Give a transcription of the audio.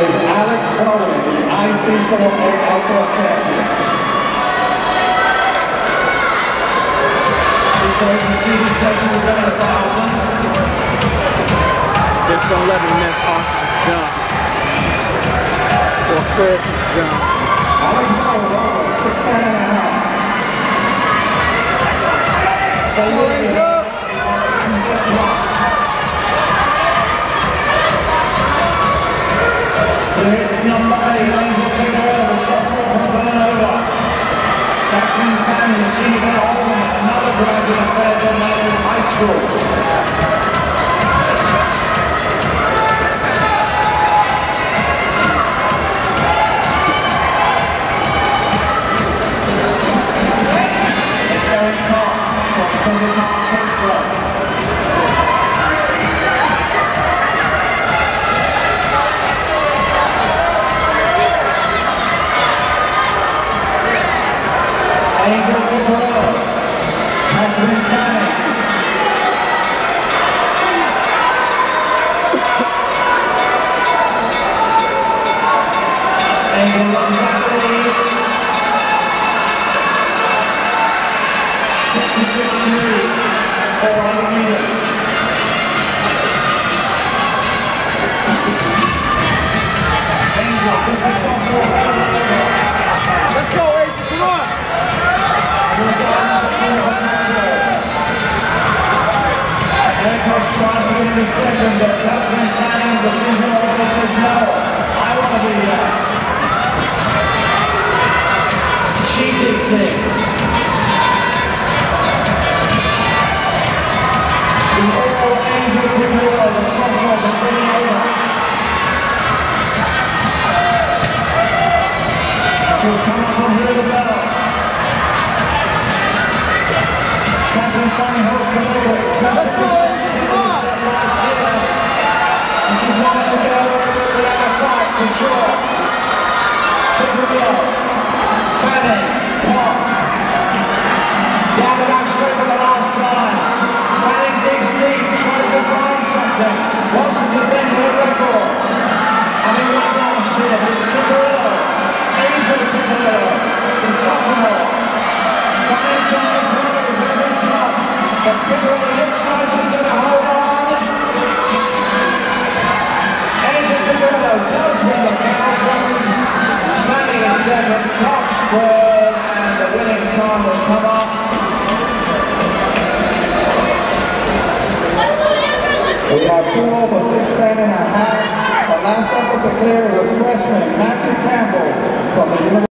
is Alex Cohen, the IC4A Alpha champion. This is the seating section of Dennis Thousand. Just don't let me miss Austin's jump. Or Chris's jump. Alex Cohen over six ten and a half. Stay It's number eight, Angel Figueroa, sophomore from Villanova. Captain Fan receiving Holman, another graduate of Fairfield Meadows High School. Angel Figueroa, second, but Catherine Fanning, the season says no. I want to be there. She kicks in. The All Angel Figueroa, the sophomore from Villanova. She'll come from here to battle. Catherine Fanning holds the lead. 안녕하세요. Is tops third, and the winning time will come up. We have two over six ten and a half. The last effort to clear was freshman Matthew Campbell from the University.